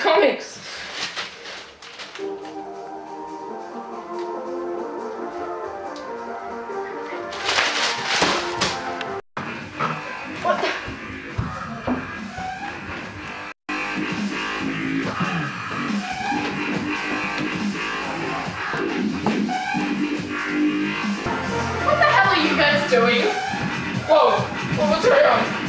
comics. What the? What the hell are you guys doing? Whoa, What's going on?